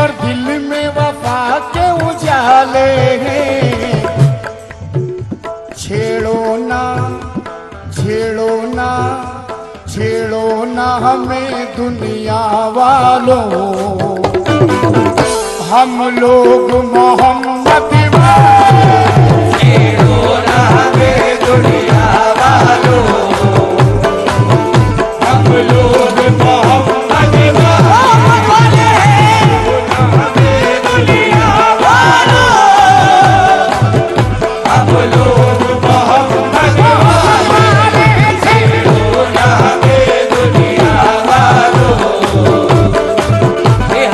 और दिल में वफा के उजाले हैं। छेड़ो ना छेड़ो ना छेड़ो ना हमें दुनिया वालों। हम लोग मोहम्मद वाले।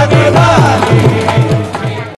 i'm gonna Aguilar.